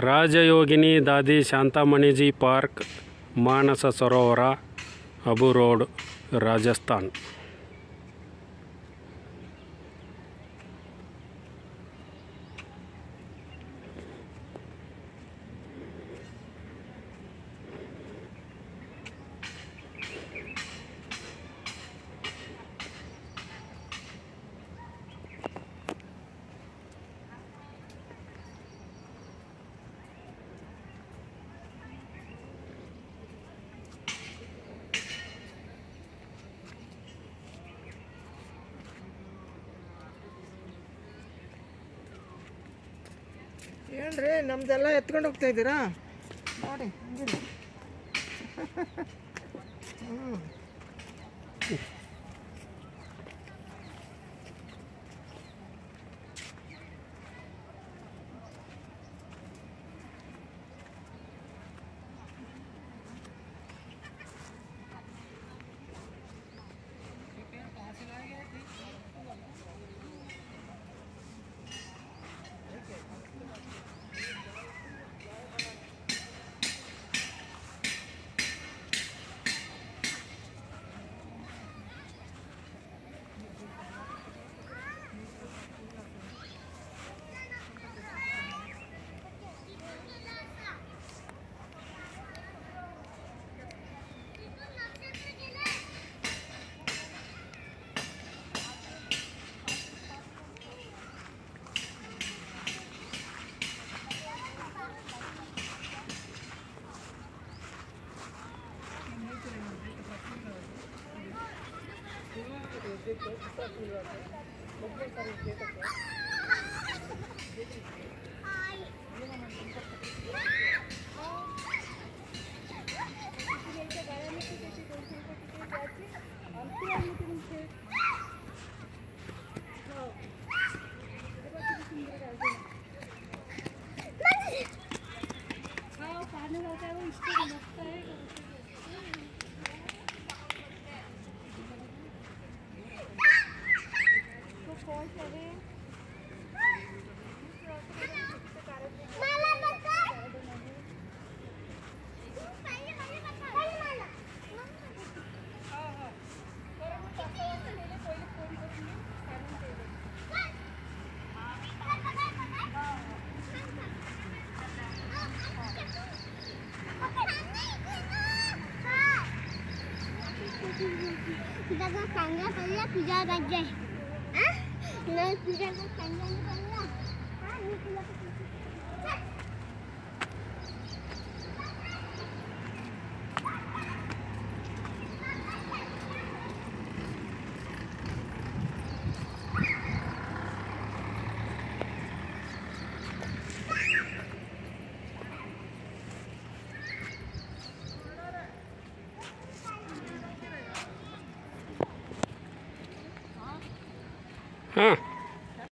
ರಾಜಯೋಗಿನಿ ದಾದಿ ಶಾಂತಾಮಣಿಜಿ park ಮಾನಸ ಸರೋವರ Abu road Rajasthan ಏನ್ರಿ ನಮ್ದೆಲ್ಲ ಎತ್ಕೊಂಡು ಹೋಗ್ತಾ ಇದ್ದೀರಾ? ನೋಡಿ Thank you. kita ke tangga, ya, tadi aku jaga aja. Ah, kita kan tangga. Ya. ಹಾಂ